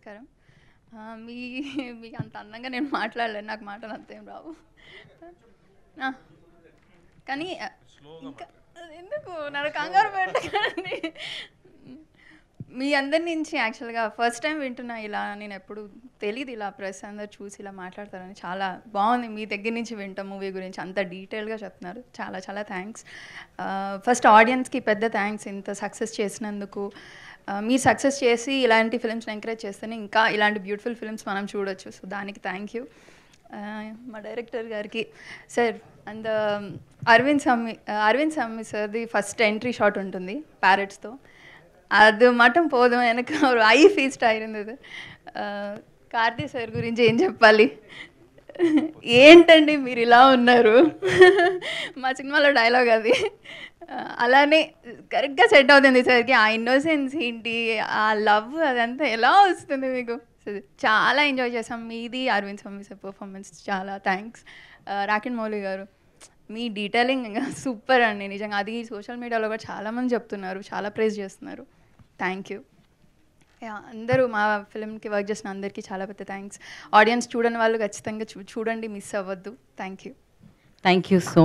నమస్కారం. మీ మీ అంత అందంగా నేను మాట్లాడలేను. నాకు మాటలు అంతేం రావు. కానీ ఇంకా ఎందుకు? నన్ను కంగారు పెట్టకండి. మీ అందరి నుంచి యాక్చువల్గా ఫస్ట్ టైం వింటున్నా ఇలా నేను ఎప్పుడు తెలియదు ఇలా ప్రెస్ అందరు చూసి ఇలా మాట్లాడతారని. చాలా బాగుంది. మీ దగ్గర నుంచి వింటాం మూవీ గురించి. అంత డీటెయిల్గా చెప్తున్నారు. చాలా చాలా థ్యాంక్స్. ఫస్ట్ ఆడియన్స్కి పెద్ద థ్యాంక్స్. ఇంత సక్సెస్ చేసినందుకు. మీరు సక్సెస్ చేసి ఇలాంటి ఫిల్మ్స్ని ఎంకరేజ్ చేస్తేనే ఇంకా ఇలాంటి బ్యూటిఫుల్ ఫిల్మ్స్ మనం చూడొచ్చు. సో దానికి థ్యాంక్ యూ మా డైరెక్టర్ గారికి. Sir and um, Arvind సమ్మి Arvind సమ్మి సార్ది ఫస్ట్ ఎంట్రీ షాట్ ఉంటుంది ప్యారెట్స్తో అది మటం పోదు వెనక ఐ ఫీస్ట్ అయింది కార్తీ సార్ గురించి ఏం చెప్పాలి? ఏంటండి మీరు ఇలా ఉన్నారు? మా సినిమాలో డైలాగ్ అది. అలానే కరెక్ట్గా సెట్ అవుతుంది సార్కి. ఆ ఇన్నోసెన్స్ ఏంటి? ఆ లవ్ అదంతా ఎలా వస్తుంది మీకు? చాలా ఎంజాయ్ చేసాం మీది అరవింద్ స్వామి సార్ పర్ఫార్మెన్స్ చాలా థ్యాంక్స్ రాకెన్ మౌలి గారు మీ డీటెయిలింగ్ ఇంకా సూపర్ అండి. నిజంగా అది సోషల్ మీడియాలో కూడా చాలామంది చెప్తున్నారు చాలా ప్రైజ్ చేస్తున్నారు. థ్యాంక్ యూ యా అందరూ మా ఫిల్మ్కి వర్క్ చేసిన అందరికీ చాలా పెద్ద థ్యాంక్స్. ఆడియన్స్ చూడని వాళ్ళు ఖచ్చితంగా చూ చూడండి మిస్ అవ్వద్దు. Thank you. Thank you so